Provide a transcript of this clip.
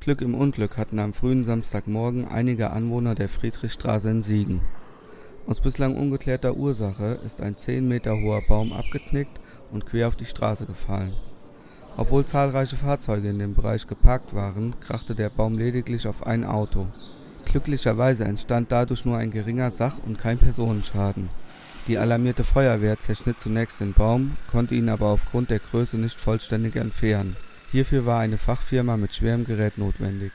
Glück im Unglück hatten am frühen Samstagmorgen einige Anwohner der Friedrichstraße in Siegen. Aus bislang ungeklärter Ursache ist ein 10 Meter hoher Baum abgeknickt und quer auf die Straße gefallen. Obwohl zahlreiche Fahrzeuge in dem Bereich geparkt waren, krachte der Baum lediglich auf ein Auto. Glücklicherweise entstand dadurch nur ein geringer Sach - und kein Personenschaden. Die alarmierte Feuerwehr zerschnitt zunächst den Baum, konnte ihn aber aufgrund der Größe nicht vollständig entfernen. Hierfür war eine Fachfirma mit schwerem Gerät notwendig